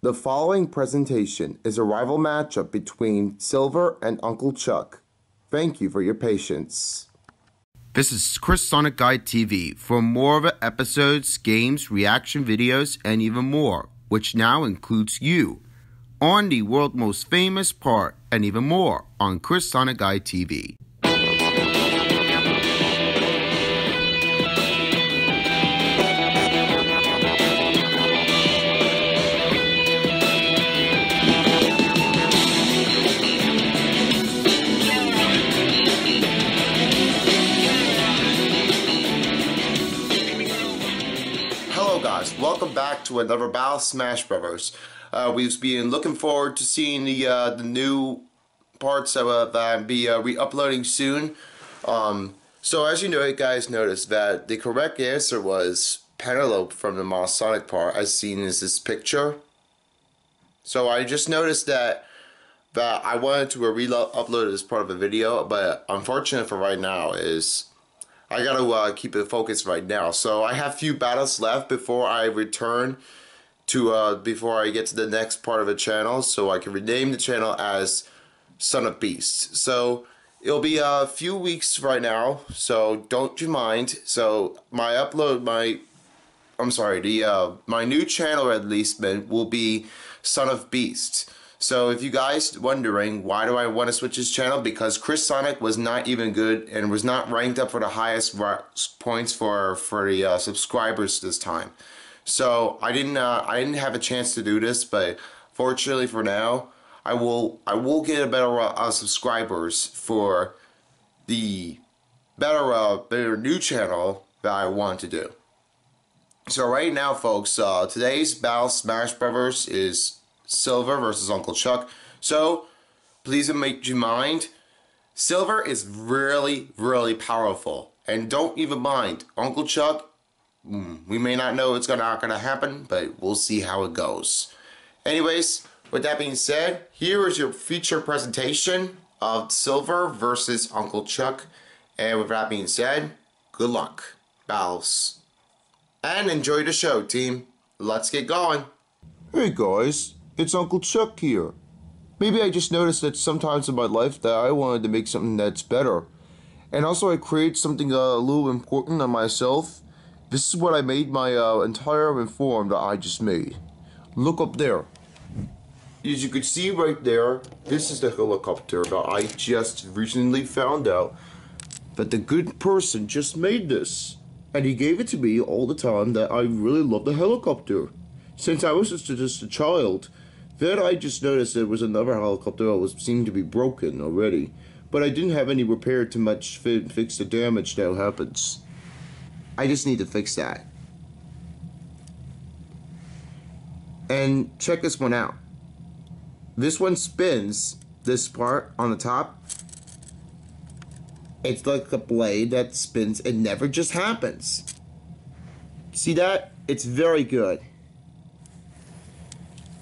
The following presentation is a rival matchup between Silver and Uncle Chuck. Thank you for your patience. This is Chris Sonic Guide TV for more of the episodes, games, reaction videos, and even more, which now includes you on the world most famous part and even more on Chris Sonic Guide TV. Back to another Battle Smash Brothers. Uh, we've been looking forward to seeing the uh, the new parts of, uh, that be uh, re-uploading soon. Um, so as you know, you guys noticed that the correct answer was Penelope from the Moss Sonic part, as seen in this picture. So I just noticed that that I wanted to re-upload as part of a video, but unfortunately for right now is I gotta uh, keep it focused right now. So I have few battles left before I return to uh, before I get to the next part of the channel, so I can rename the channel as Son of Beast. So it'll be a few weeks right now, so don't you mind. So my upload, my I'm sorry, the uh, my new channel at least will be Son of Beast. So if you guys wondering why do I want to switch his channel because Chris Sonic was not even good and was not ranked up for the highest points for for the uh, subscribers this time. So I didn't uh, I didn't have a chance to do this, but fortunately for now, I will I will get a better uh, subscribers for the better uh, better new channel that I want to do. So right now, folks, uh, today's Battle Smash Brothers is Silver versus Uncle Chuck. So, please make you mind, Silver is really, really powerful. And don't even mind, Uncle Chuck, mm, we may not know it's gonna, not going to happen, but we'll see how it goes. Anyways, with that being said, here is your feature presentation of Silver versus Uncle Chuck. And with that being said, good luck, battles. And enjoy the show, team. Let's get going. Hey guys, it's Uncle Chuck here. Maybe I just noticed that sometimes in my life that I wanted to make something that's better. And also I create something uh, a little important on myself. This is what I made my uh, entire inform that I just made. Look up there. As you can see right there, this is the helicopter that I just recently found out that the good person just made this. And he gave it to me all the time that I really love the helicopter. Since I was just a child, then I just noticed there was another helicopter that was seemed to be broken already, but I didn't have any repair to much fi fix the damage that happens. I just need to fix that. And check this one out. This one spins this part on the top. It's like a blade that spins. It never just happens. See that? It's very good.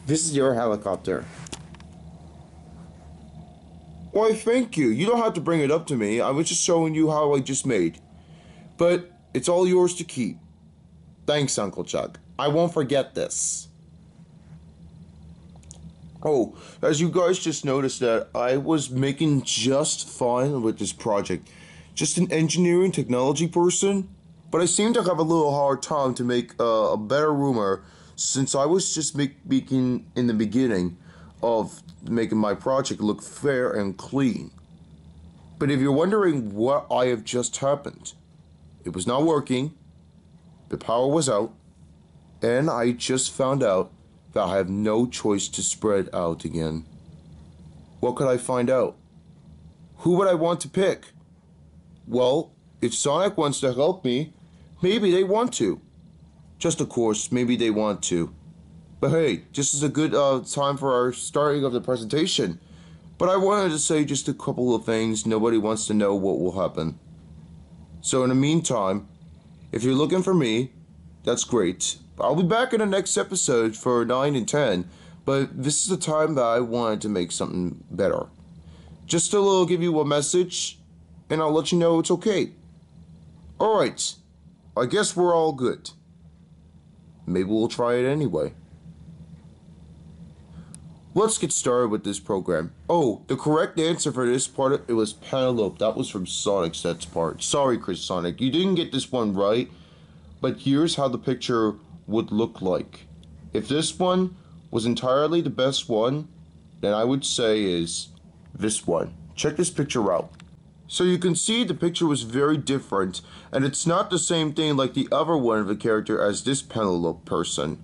This is your helicopter. Why, thank you. You don't have to bring it up to me. I was just showing you how I just made. But it's all yours to keep. Thanks, Uncle Chuck. I won't forget this. Oh, as you guys just noticed that I was making just fine with this project. Just an engineering technology person. But I seem to have a little hard time to make uh, a better rumor since I was just making in the beginning of making my project look fair and clean. But if you're wondering what I have just happened, it was not working, the power was out, and I just found out that I have no choice to spread out again. What could I find out? Who would I want to pick? Well, if Sonic wants to help me, maybe they want to. Just of course, maybe they want to. But hey, this is a good uh, time for our starting of the presentation. But I wanted to say just a couple of things. Nobody wants to know what will happen. So in the meantime, if you're looking for me, that's great. I'll be back in the next episode for 9 and 10. But this is the time that I wanted to make something better. Just a little give you a message, and I'll let you know it's okay. Alright, I guess we're all good. Maybe we'll try it anyway. let's get started with this program. Oh, the correct answer for this part, it was Penelope. That was from Sonic's That's part. Sorry, Chris Sonic, you didn't get this one right, but here's how the picture would look like. If this one was entirely the best one, then I would say is this one. Check this picture out. So you can see the picture was very different, and it's not the same thing like the other one of the character as this Penelope person.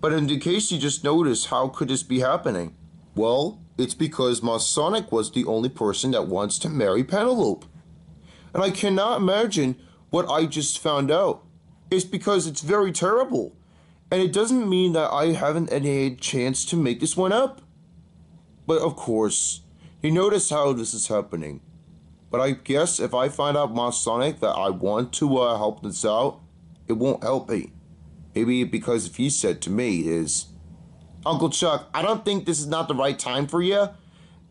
But in the case you just noticed, how could this be happening? Well, it's because Sonic was the only person that wants to marry Penelope. And I cannot imagine what I just found out. It's because it's very terrible. And it doesn't mean that I haven't any chance to make this one up. But of course, you notice how this is happening. But I guess if I find out my Sonic that I want to uh, help this out, it won't help me. Maybe because if he said to me is, Uncle Chuck, I don't think this is not the right time for you.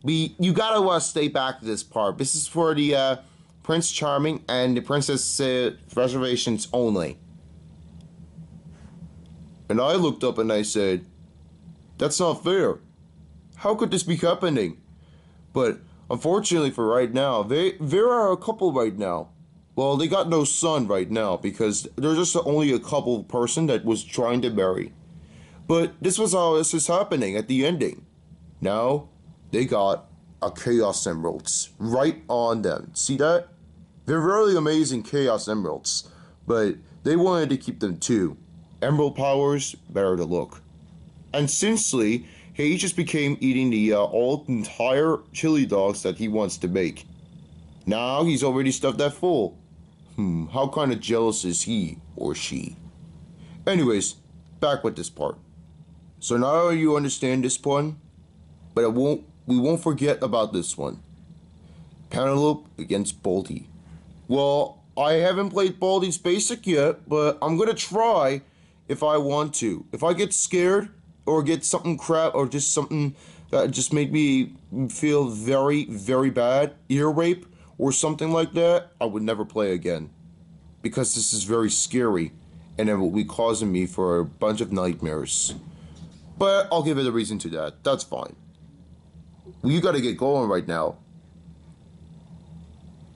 We, you gotta uh, stay back to this part. This is for the uh, Prince Charming and the Princess uh, reservations only. And I looked up and I said, That's not fair. How could this be happening? But unfortunately for right now, they there are a couple right now. Well, they got no son right now because there's just only a couple person that was trying to marry. But this was how this is happening at the ending. Now they got a Chaos Emeralds right on them. See that? They're really amazing Chaos Emeralds, but they wanted to keep them too. Emerald powers, better to look. And he just became eating the uh, all entire chili dogs that he wants to make. Now he's already stuffed that full. Hmm, how kind of jealous is he or she? Anyways, back with this part. So now you understand this one, but it won't. We won't forget about this one. Penelope against Baldi. Well, I haven't played Baldi's Basic yet, but I'm gonna try if I want to. If I get scared or get something crap or just something that just made me feel very, very bad, ear rape or something like that, I would never play again. Because this is very scary and it will be causing me for a bunch of nightmares. But I'll give it a reason to that. That's fine. You gotta get going right now.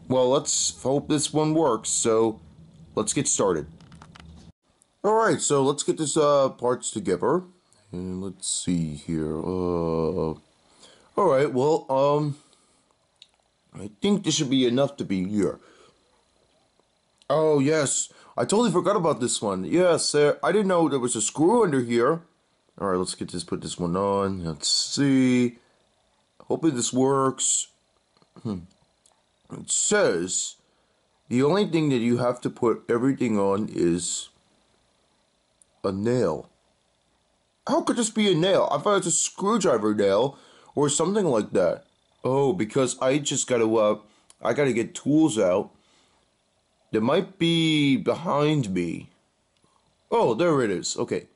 Well, let's hope this one works, so let's get started. Alright, so let's get this uh, parts together. And let's see here. Uh, Alright, well, um, I think this should be enough to be here. Oh, yes. I totally forgot about this one. Yes, uh, I didn't know there was a screw under here. Alright, let's get this, put this one on. Let's see. Hoping this works. Hmm. It says the only thing that you have to put everything on is a nail. How could this be a nail? I thought it's a screwdriver nail or something like that. Oh, because I just gotta, uh, I gotta get tools out. They might be behind me. Oh, there it is. Okay.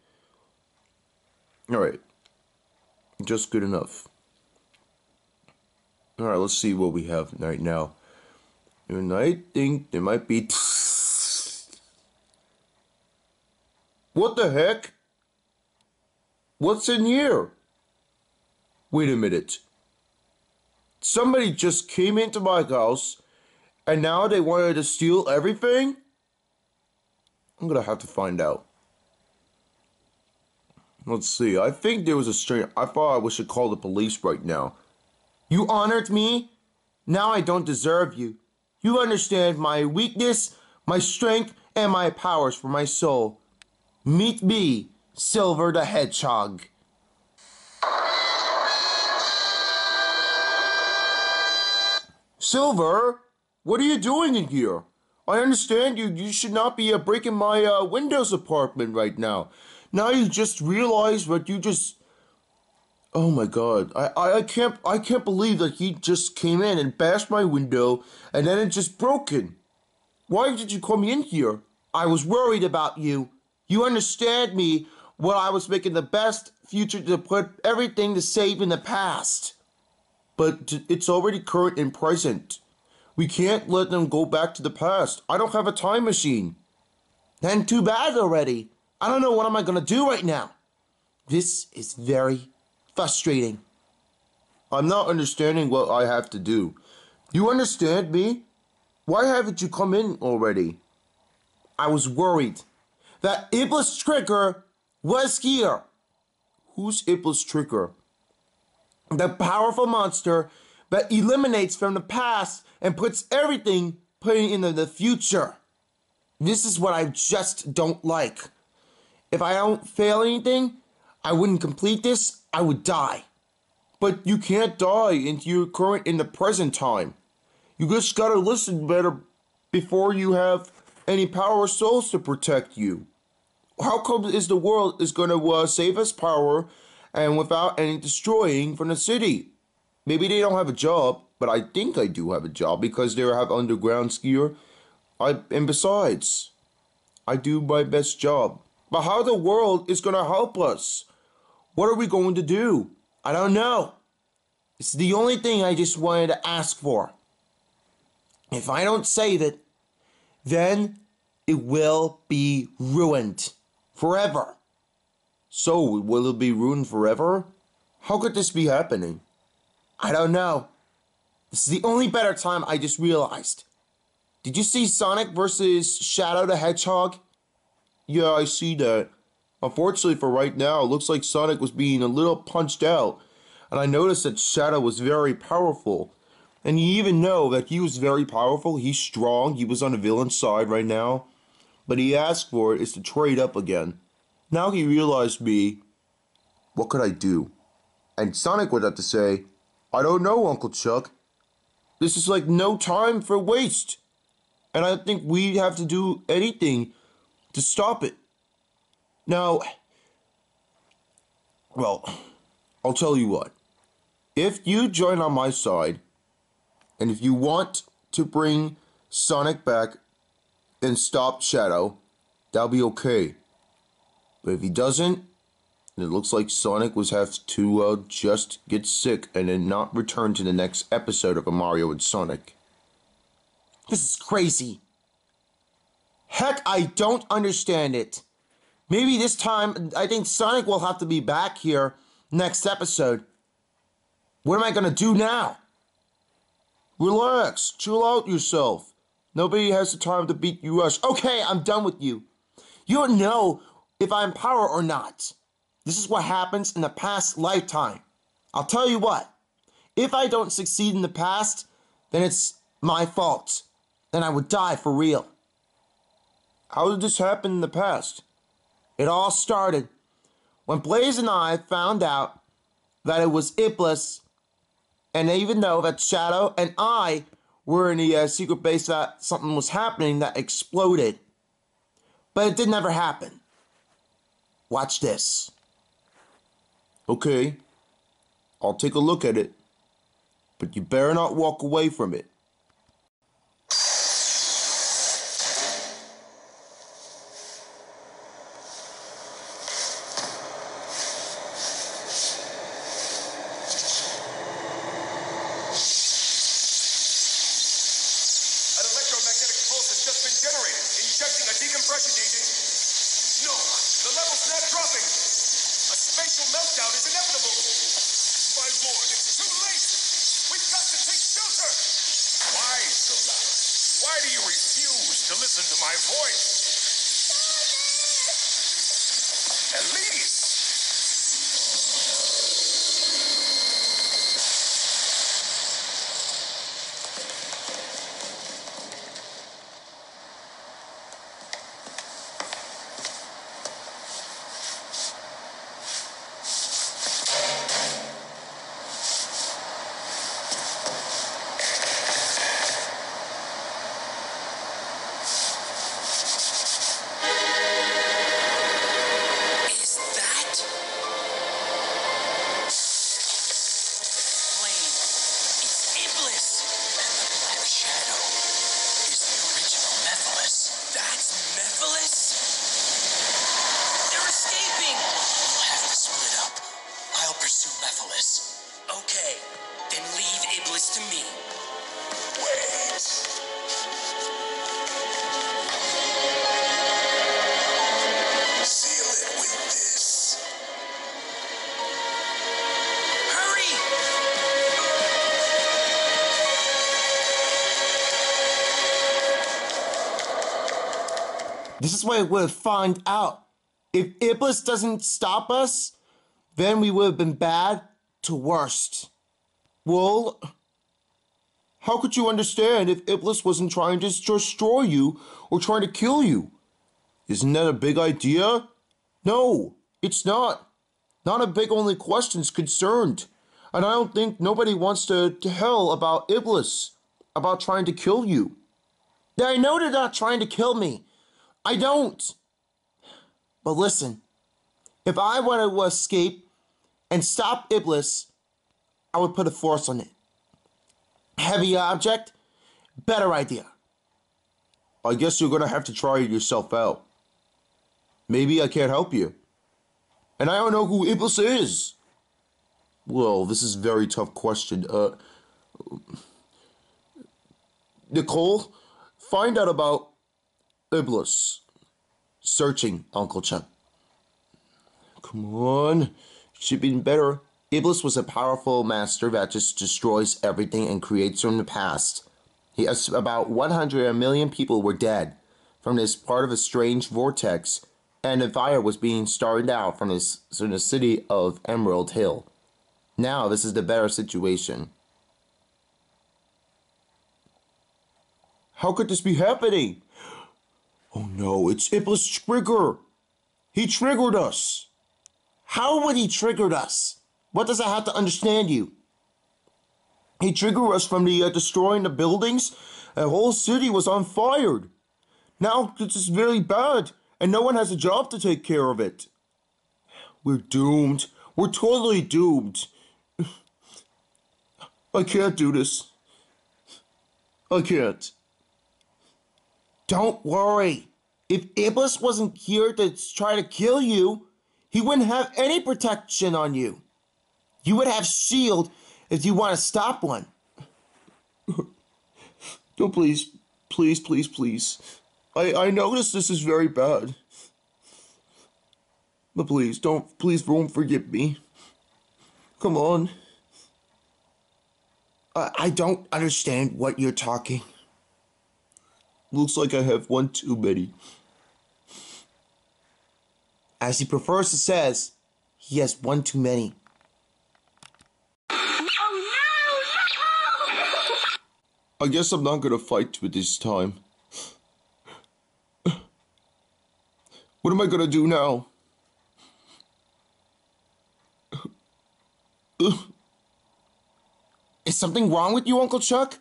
Alright. Just good enough. Alright, let's see what we have right now. And I think there might be... What the heck? What's in here? Wait a minute. Somebody just came into my house and now they wanted to steal everything? I'm gonna have to find out. Let's see. I think there was a stranger. I thought I should call the police right now. You honored me? Now I don't deserve you. You understand my weakness, my strength, and my powers for my soul. Meet me, Silver the Hedgehog. Silver, what are you doing in here? I understand you. You should not be uh, breaking my uh, Windows apartment right now. Now you just realize what you just. Oh my god! I, I, I can't I can't believe that he just came in and bashed my window and then it just broken. Why did you call me in here? I was worried about you. You understand me when I was making the best future to put everything to save in the past. But it's already current and present. We can't let them go back to the past. I don't have a time machine. Then too bad already. I don't know what am I gonna do right now. This is very, frustrating. I'm not understanding what I have to do. You understand me? Why haven't you come in already? I was worried that Iblis Trigger was here. Who's Iblis Trigger? The powerful monster that eliminates from the past and puts everything putting into the future. This is what I just don't like. If I don't fail anything, I wouldn't complete this, I would die. But you can't die into your current in the present time. You just gotta listen better before you have any power souls to protect you. How come is the world is gonna uh, save us power and without any destroying from the city? Maybe they don't have a job, but I think I do have a job because they have underground skier. I and besides, I do my best job. But how the world is gonna help us? What are we going to do? I don't know. It's the only thing I just wanted to ask for. If I don't save it, then it will be ruined forever. So, will it be ruined forever? How could this be happening? I don't know. This is the only better time I just realized. Did you see Sonic versus Shadow the Hedgehog? Yeah, I see that. Unfortunately for right now, it looks like Sonic was being a little punched out. And I noticed that Shadow was very powerful. And you even know that he was very powerful. He's strong. He was on the villain side right now. But he asked for it is to trade up again. Now he realized me. What could I do? And Sonic would have to say, I don't know, Uncle Chuck. This is like no time for waste. And I think we have to do anything to stop it. Now, well, I'll tell you what. If you join on my side, and if you want to bring Sonic back and stop Shadow, that'll be okay. But if he doesn't, it looks like Sonic was have to uh, just get sick and then not return to the next episode of a Mario and Sonic. This is crazy. Heck, I don't understand it. Maybe this time, I think Sonic will have to be back here next episode. What am I gonna do now? Relax, chill out yourself. Nobody has the time to beat you rush. Okay, I'm done with you. You don't know if I'm power or not. This is what happens in the past lifetime. I'll tell you what. If I don't succeed in the past, then it's my fault. Then I would die for real. How did this happen in the past? It all started when Blaze and I found out that it was Iblis, and even though that Shadow and I were in the uh, secret base that something was happening that exploded. But it did never happen. Watch this. Okay, I'll take a look at it, but you better not walk away from it. generated. Injecting a decompression agent. No, the level's not dropping. A spatial meltdown is inevitable. My lord, it's too late. We've got to take shelter. Why so loud? Why do you refuse to listen to my voice? Iblis. Okay, then leave Iblis to me. Wait! This is where we'll find out. If Iblis doesn't stop us, then we would have been bad to worst. Well, how could you understand if Iblis wasn't trying to destroy you or trying to kill you? Isn't that a big idea? No, it's not. Not a big only question's concerned. And I don't think nobody wants to, hell about Iblis, about trying to kill you. I know they're not trying to kill me. I don't. But listen, if I wanted to escape and stop Iblis, I would put a force on it. Heavy object, better idea. I guess you're gonna have to try it yourself out. Maybe I can't help you. And I don't know who Iblis is. Well, this is a very tough question. Uh, Nicole, find out about Iblis. Searching, Uncle Chuck. Come on. Should be better. Iblis was a powerful master that just destroys everything and creates from the past. He has about 100 million people were dead from this part of a strange vortex, and a fire was being started out from, this, from the city of Emerald Hill. Now this is the better situation. How could this be happening? Oh no, it's Iblis Trigger. He triggered us. How would he triggered us? What does I have to understand you? He triggered us from the uh, destroying the buildings. The whole city was on fire. Now this is very bad, and no one has a job to take care of it. We're doomed. We're totally doomed. I can't do this. I can't. Don't worry. If Iblis wasn't here to try to kill you, he wouldn't have any protection on you. You would have shield if you want to stop one. No, please, please, please, please. I I notice this is very bad. But please, don't, please don't forgive me. Come on. I, I don't understand what you're talking. Looks like I have one too many. As he prefers to says, he has one too many. I guess I'm not gonna fight with this time. What am I gonna do now? Is something wrong with you, Uncle Chuck?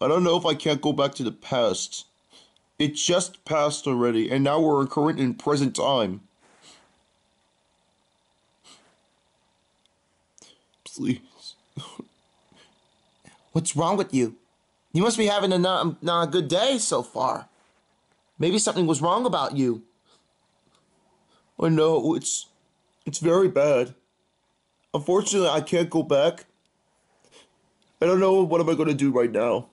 I don't know if I can't go back to the past. It just passed already, and now we're in current and present time. Please. What's wrong with you? You must be having a not, not a good day so far. Maybe something was wrong about you. I know, it's it's very bad. Unfortunately, I can't go back. I don't know what am I going to do right now.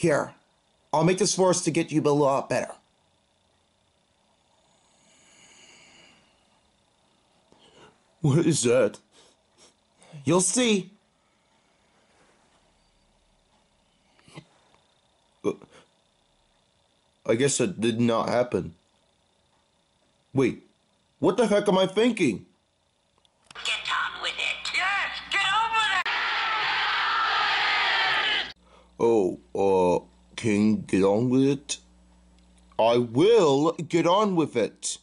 Here, I'll make this force to get you a lot better. What is that? You'll see. Uh, I guess that did not happen. Wait, what the heck am I thinking? Get on with it. Yes, get on with it. Oh, uh, King, get on with it? I will get on with it.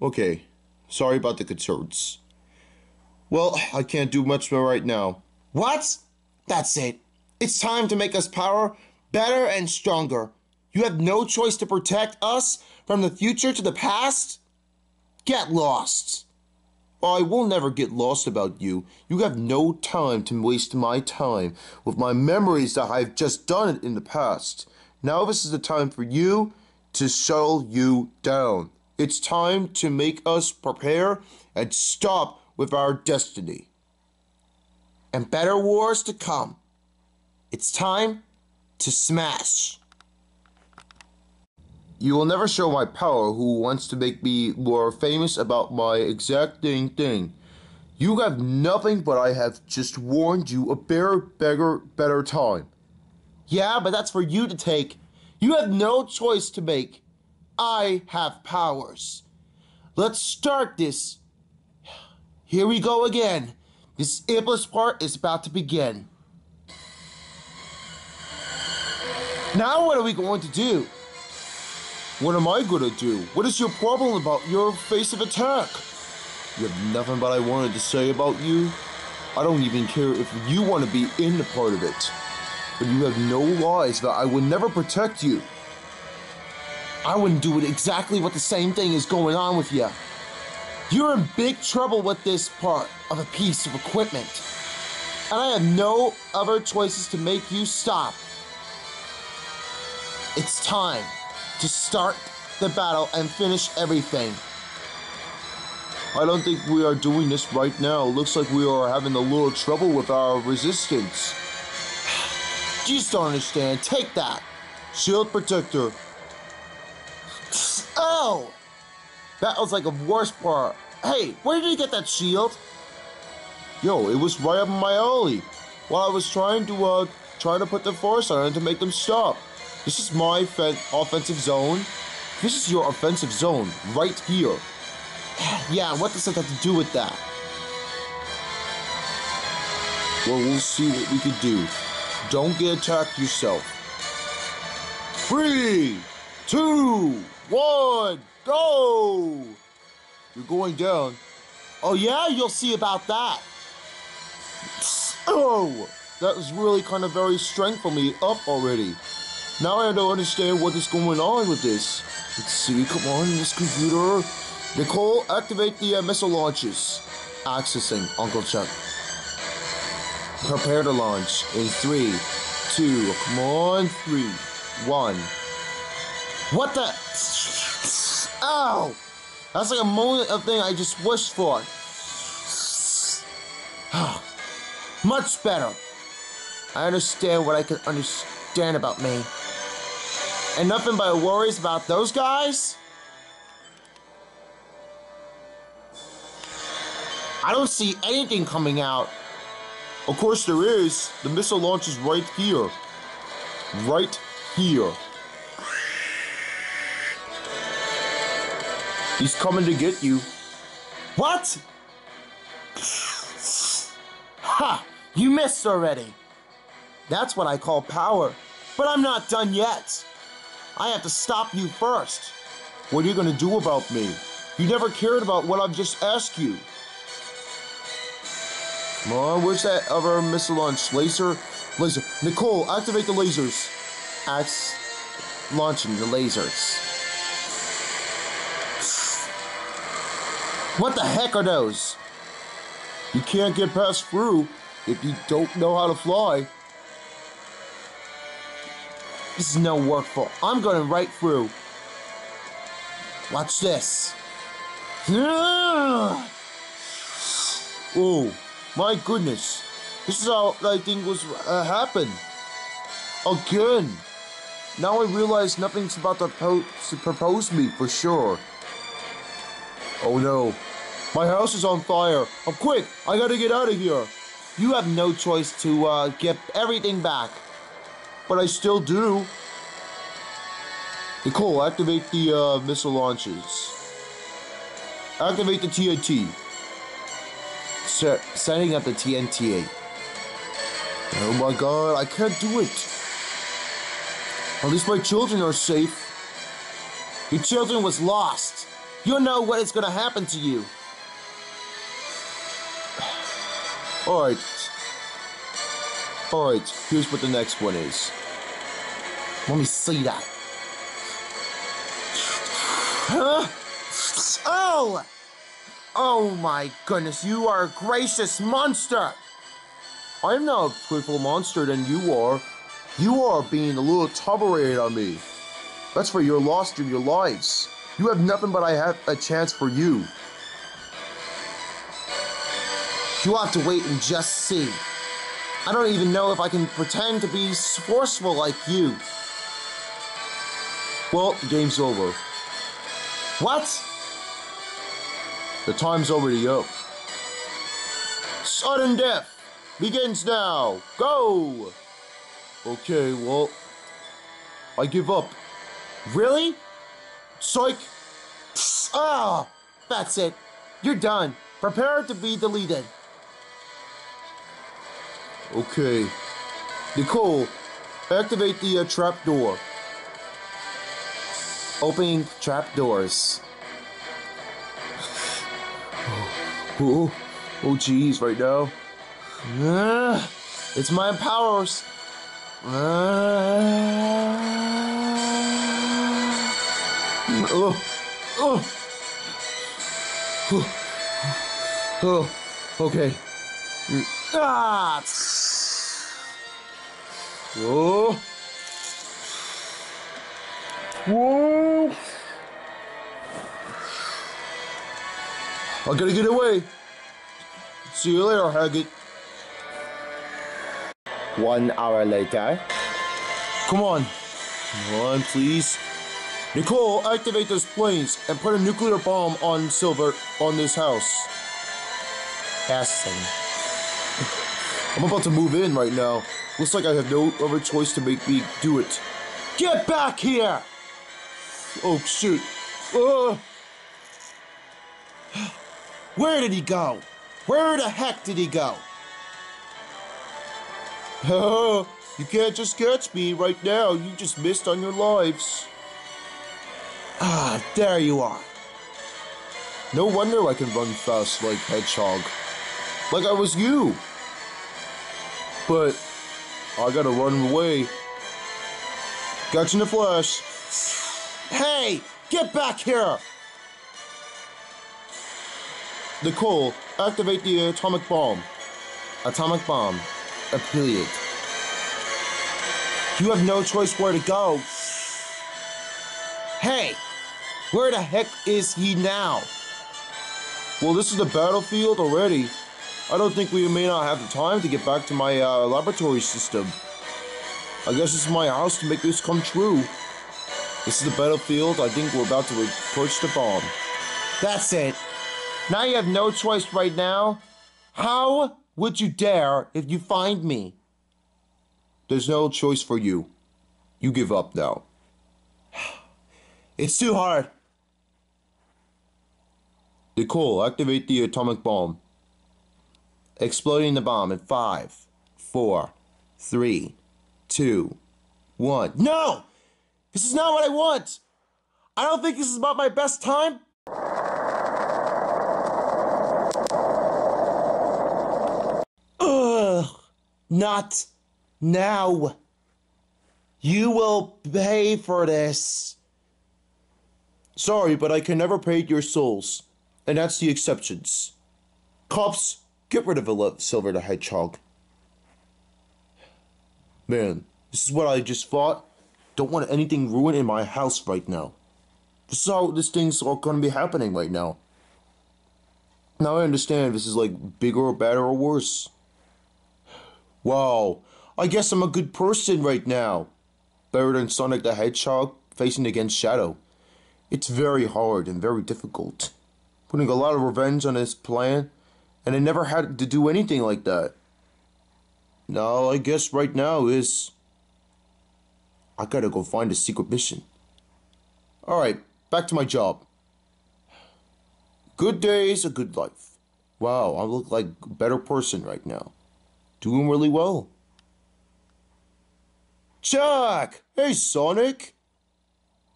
Okay, sorry about the concerns. Well, I can't do much more right now. What? That's it. It's time to make us power better and stronger. You have no choice to protect us from the future to the past? Get lost. I will never get lost about you. You have no time to waste my time with my memories that I've just done it in the past. Now this is the time for you to shuttle you down. It's time to make us prepare and stop with our destiny. And better wars to come. It's time to smash. You will never show my power who wants to make me more famous about my exacting thing. You have nothing but I have just warned you a better, better, better time. Yeah, but that's for you to take. You have no choice to make. I have powers. Let's start this. Here we go again. This Iblis part is about to begin. Now what are we going to do? What am I gonna do? What is your problem about your face of attack? You have nothing but I wanted to say about you. I don't even care if you want to be in the part of it. But you have no lies that I would never protect you. I wouldn't do it exactly what the same thing is going on with you. You're in big trouble with this part of a piece of equipment. And I have no other choices to make you stop. It's time to start the battle and finish everything. I don't think we are doing this right now. Looks like we are having a little trouble with our resistance. You just don't understand. Take that. Shield protector. Oh! That was like a worst part. Hey, where did you get that shield? Yo, it was right up my alley. While I was trying to uh try to put the force on it to make them stop. This is my fen- offensive zone. This is your offensive zone right here. Yeah, what does that have to do with that? Well, we'll see what we can do. Don't get attacked yourself. Three, two, one, go! You're going down. Oh yeah, you'll see about that. Oh, that was really kind of very strength for me up already. Now I don't understand what is going on with this. Let's see, come on, this computer. Nicole, activate the uh, missile launches. Accessing Uncle Chuck. Prepare to launch in three, two, come on, three, one. What the? Ow! That's like a moment of thing I just wished for. Much better. I understand what I can understand about me. And nothing but worries about those guys? I don't see anything coming out. Of course there is. The missile launch is right here. Right here. He's coming to get you. What? Ha! You missed already. That's what I call power. But I'm not done yet. I have to stop you first. What are you gonna do about me? You never cared about what I've just asked you. Come on, where's that other missile launch? Laser? Laser. Nicole, activate the lasers. Axe launching the lasers. What the heck are those? You can't get past through if you don't know how to fly. This is no work for. I'm going right through. Watch this. Oh, my goodness. This is how I think was uh, happen. Again. Now I realize nothing's about to, to propose me for sure. Oh no. My house is on fire. I'm quick. I gotta get out of here. You have no choice to uh, get everything back. But I still do. Nicole, activate the uh, missile launches. Activate the TNT. Sir, setting up the TNT. Oh my god, I can't do it. At least my children are safe. Your children was lost. You know what is gonna happen to you. Alright. Alright, here's what the next one is. Let me see that. Huh? Oh! Oh my goodness, you are a gracious monster! I'm not a playful monster than you are. You are being a little tolerated on me. That's where you're lost in your lives. You have nothing but I have a chance for you. You have to wait and just see. I don't even know if I can pretend to be forceful like you. Well, game's over. What? The time's already up. Sudden death begins now. Go! Okay, well, I give up. Really? Psych! Ah, that's it. You're done. Prepare to be deleted. Okay. Nicole, activate the uh, trap door. Opening trap doors. Oh, oh, jeez, right now. Ah, it's my powers. Ah. Oh, oh, oh, okay. Ah. Oh. Whoa. I gotta get away. See you later, Haggett. One hour later. Come on. Come on, please. Nicole, activate those planes and put a nuclear bomb on Silver on this house. Testing. I'm about to move in right now. Looks like I have no other choice to make me do it. Get back here! Oh, shoot. Uh, Where did he go? Where the heck did he go? Oh, you can't just catch me right now. You just missed on your lives. Ah, there you are. No wonder I can run fast like Hedgehog. Like I was you. But I gotta run away. In a flash. Hey, get back here! Nicole, activate the atomic bomb. Atomic bomb. Affiliate. You have no choice where to go. Hey, where the heck is he now? Well, this is the battlefield already. I don't think we may not have the time to get back to my uh, laboratory system. I guess it's my house to make this come true. This is the battlefield. I think we're about to approach the bomb. That's it. Now you have no choice right now. How would you dare if you find me? There's no choice for you. You give up now. It's too hard. Nicole, activate the atomic bomb. Exploding the bomb in five, four, three, two, one. No! This is not what I want! I don't think this is about my best time. Ugh! Not now. You will pay for this. Sorry, but I can never pay your souls. And that's the exceptions. Cops, get rid of a Silver the Hedgehog. Man, this is what I just thought. Don't want anything ruined in my house right now. This is how this thing's all gonna be happening right now. Now I understand this is like bigger or better or worse. Wow, I guess I'm a good person right now. Better than Sonic the Hedgehog facing against Shadow. It's very hard and very difficult. Putting a lot of revenge on his plan, and I never had to do anything like that. Now, I guess right now is. I gotta go find a secret mission. Alright, back to my job. Good days, a good life. Wow, I look like a better person right now. Doing really well. Chuck! Hey, Sonic!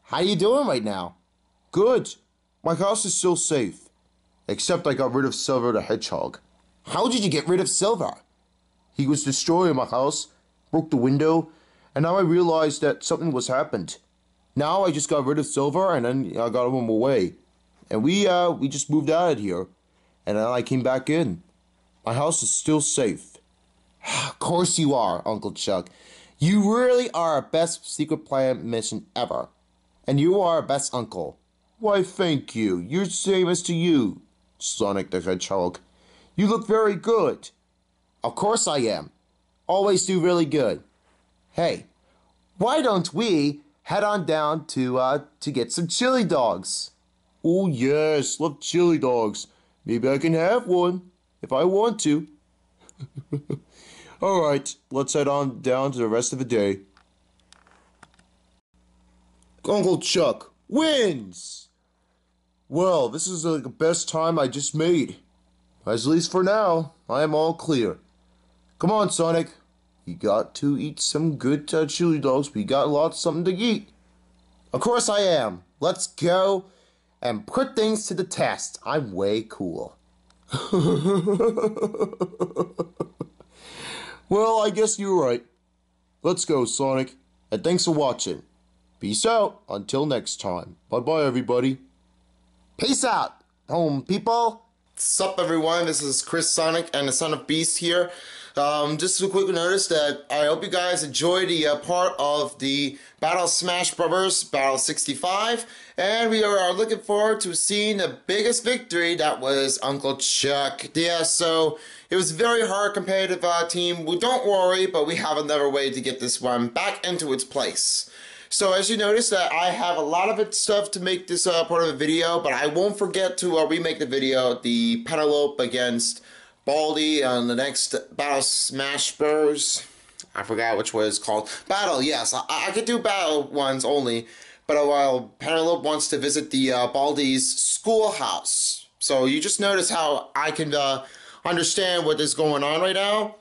How you doing right now? Good. My house is still safe. Except I got rid of Silver the Hedgehog. How did you get rid of Silver? He was destroying my house, broke the window, and now I realized that something was happened. Now I just got rid of Silver and then I got him away. And we uh we just moved out of here. And then I came back in. My house is still safe. Of course you are, Uncle Chuck. You really are our best secret plan mission ever. And you are our best uncle. Why, thank you. You're same as to you, Sonic the Hedgehog. You look very good. Of course I am. Always do really good. Hey, why don't we head on down to uh to get some chili dogs? Oh yes, love chili dogs. Maybe I can have one if I want to. Alright, let's head on down to the rest of the day. Uncle Chuck wins! Well, this is like the best time I just made. At least for now, I am all clear. Come on, Sonic. You got to eat some good uh, chili dogs. We got lots something to eat. Of course I am. Let's go and put things to the test. I'm way cool. well, I guess you're right. Let's go, Sonic. And thanks for watching. Peace out. Until next time. Bye bye, everybody. Peace out, home people. What's up, everyone? This is Chris Sonic and the Son of Beast here. Um, just a quick notice that I hope you guys enjoy the uh, part of the Battle Smash Brothers Battle 65, and we are looking forward to seeing the biggest victory that was Uncle Chuck. Yeah, so it was very hard competitive uh, team. Well, don't worry, but we have another way to get this one back into its place. So as you notice that I have a lot of stuff to make this uh, part of the video, but I won't forget to uh, remake the video, the Penelope against Baldi on the next Battle Smash Bros. I forgot which it's called. Battle, yes. I, I could do battle ones only, but uh, while Penelope wants to visit the uh, Baldi's schoolhouse. So you just notice how I can uh, understand what is going on right now.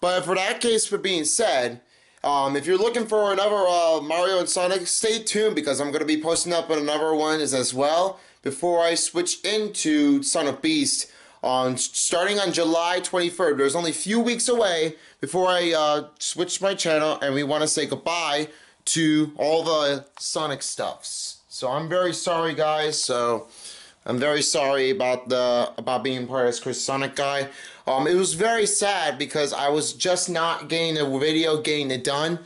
But for that case for being said, um, if you're looking for another uh, Mario and Sonic, stay tuned because I'm going to be posting up another one as well before I switch into Son of Beast on starting on July 23rd. There's only a few weeks away before I uh, switch my channel, and we want to say goodbye to all the Sonic stuffs. So I'm very sorry, guys. So I'm very sorry about the about being part of Chris Sonic guy. Um, it was very sad because I was just not getting the video, getting it done,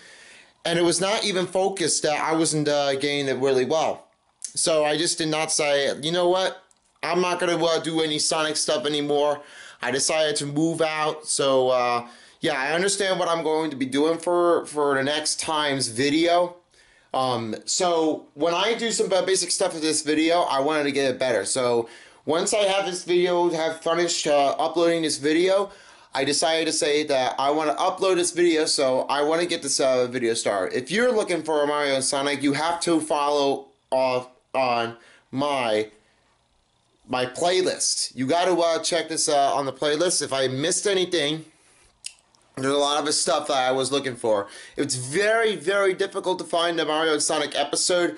and it was not even focused that I wasn't uh, getting it really well. So I just did not say, you know what, I'm not gonna uh, do any Sonic stuff anymore. I decided to move out. So uh, yeah, I understand what I'm going to be doing for for the next time's video. Um, so when I do some basic stuff with this video, I wanted to get it better. So once I have this video, have finished uh, uploading this video, I decided to say that I want to upload this video, so I want to get this uh, video started. If you're looking for Mario and Sonic, you have to follow off on my my playlist. You got to uh, check this uh, on the playlist. If I missed anything, there's a lot of the stuff that I was looking for. It's very, very difficult to find a Mario and Sonic episode,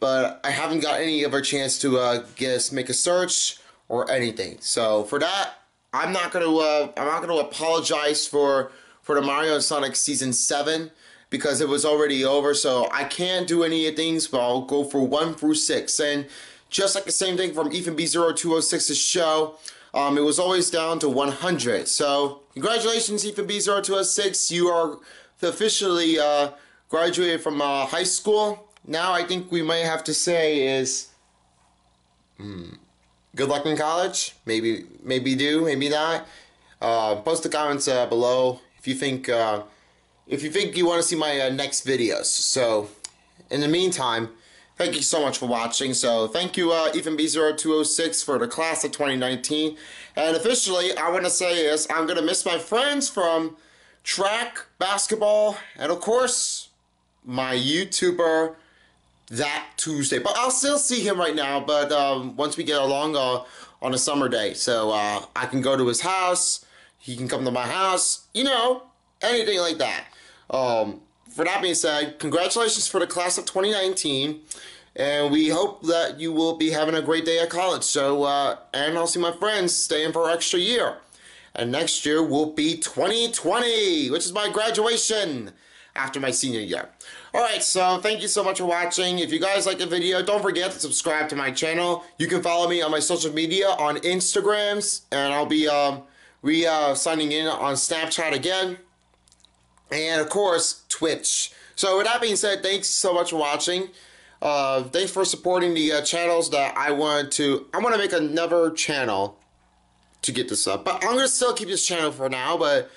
but I haven't got any of a chance to uh, guess, make a search or anything. So for that, I'm not gonna uh, I'm not gonna apologize for for the Mario and Sonic season seven because it was already over. So I can't do any of things, but I'll go for one through six and. Just like the same thing from Ethan B0206's show, um, it was always down to 100. So, congratulations, Ethan B0206. You are officially uh, graduated from uh, high school. Now, I think we might have to say is, hmm, good luck in college. Maybe, maybe do, maybe not. Uh, post the comments uh, below if you think uh, if you think you want to see my uh, next videos. So, in the meantime. Thank you so much for watching. So thank you, uh, Ethan B0206 for the class of 2019. And officially, I want to say is I'm going to miss my friends from track, basketball, and of course, my YouTuber that Tuesday. But I'll still see him right now, but um, once we get along uh, on a summer day. So uh, I can go to his house, he can come to my house, you know, anything like that. Um, for that being said, congratulations for the class of 2019. And we hope that you will be having a great day at college. So, uh, and I'll see my friends staying for an extra year. And next year will be 2020, which is my graduation after my senior year. Alright, so thank you so much for watching. If you guys like the video, don't forget to subscribe to my channel. You can follow me on my social media on Instagrams, and I'll be um, re uh, signing in on Snapchat again and of course Twitch. So with that being said, thanks so much for watching. Uh, thanks for supporting the uh, channels that I want to. I want to make another channel to get this up, but I'm gonna still keep this channel for now. But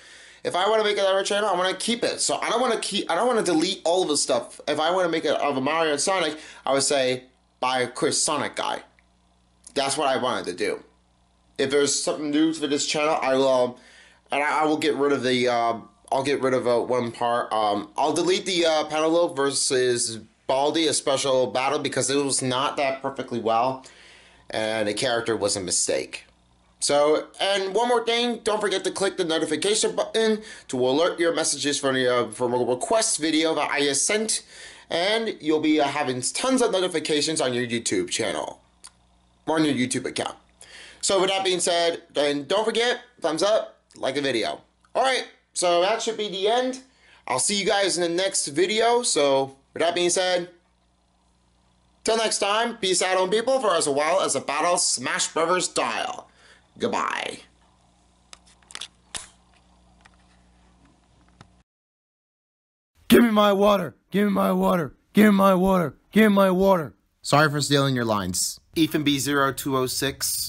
if I want to make another channel, I want to keep it. So I don't want to keep. I don't want to delete all of the stuff. If I want to make it of a Mario and Sonic, I would say by Chris Sonic guy. That's what I wanted to do. If there's something new for this channel, I will, um, and I, I will get rid of the. Um, I'll get rid of uh, one part. Um, I'll delete the uh, Penelope versus Baldi, a special battle, because it was not that perfectly well, and the character was a mistake. So, and one more thing, don't forget to click the notification button to alert your messages from the uh, from a request video that I sent, and you'll be uh, having tons of notifications on your YouTube channel, or on your YouTube account. So, with that being said, then don't forget, thumbs up, like the video. All right, so that should be the end. I'll see you guys in the next video. So, with that being said, till next time, peace out on people for as well as a battle Smash Brothers style. Goodbye. Give me my water. Give me my water. Give me my water. Give me my water. Sorry for stealing your lines. Ethan B0206.